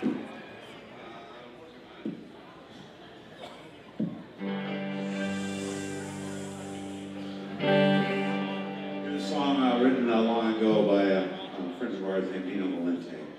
song uh, written uh, long ago by uh, friend of ours named Dino Valente.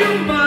you my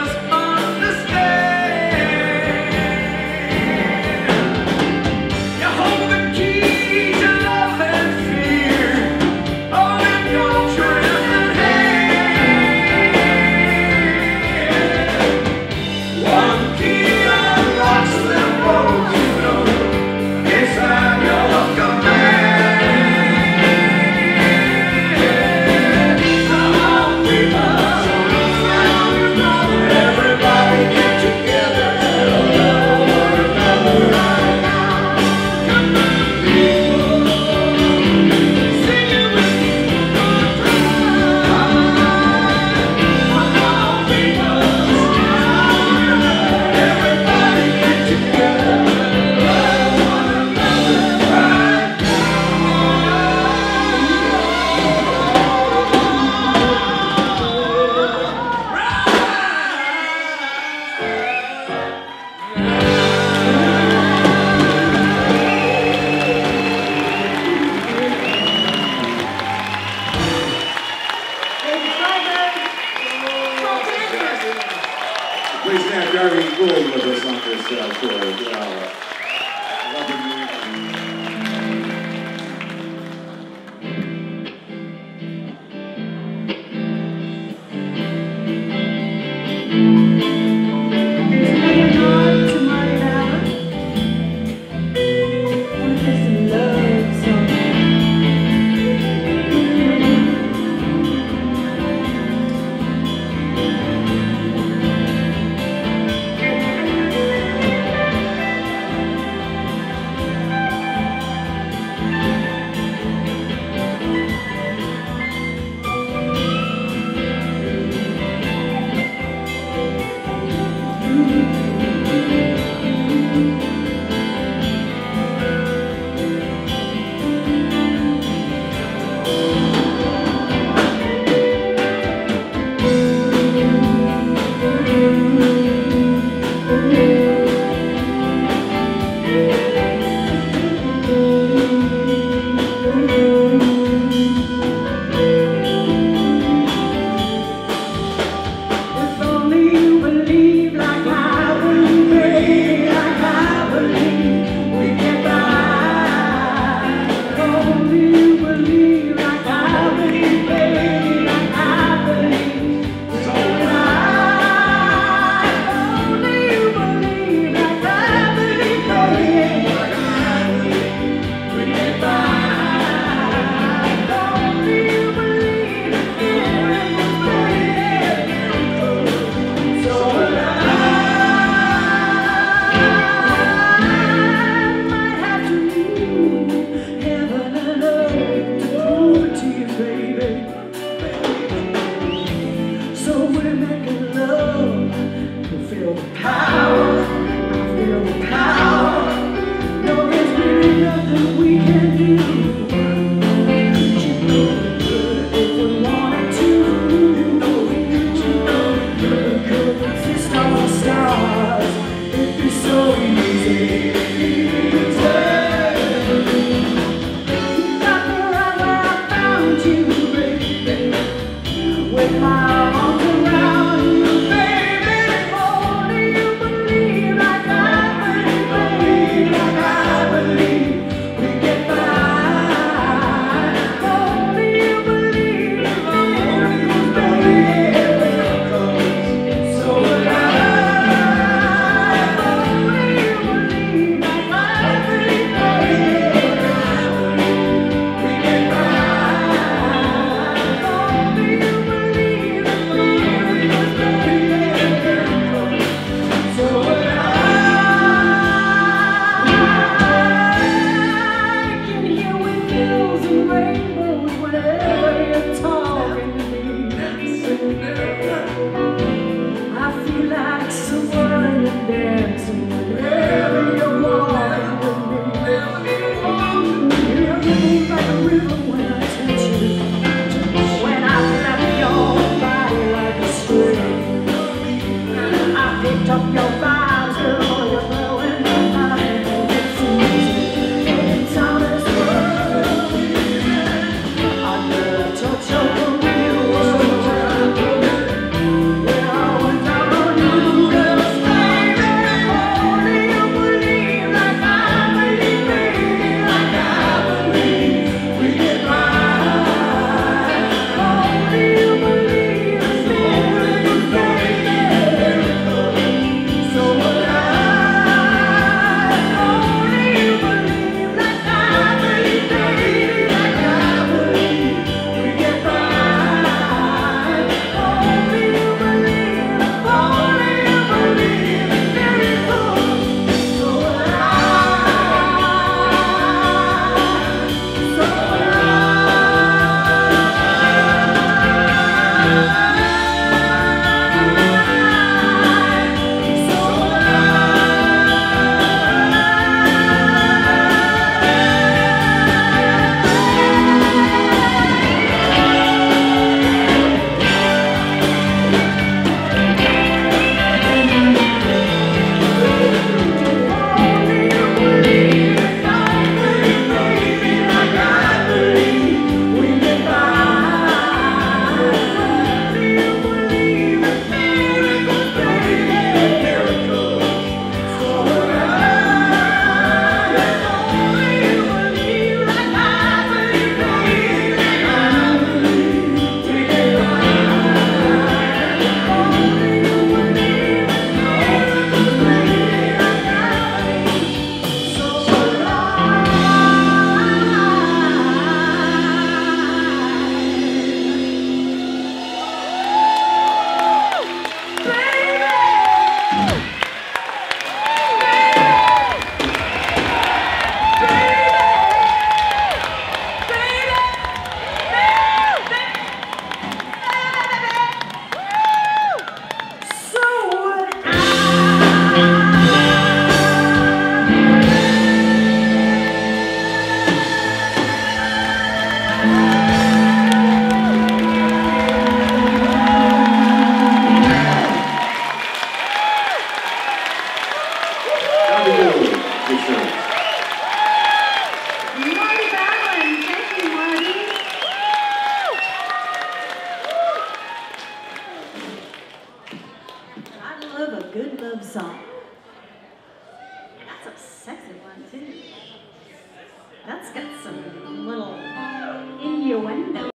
my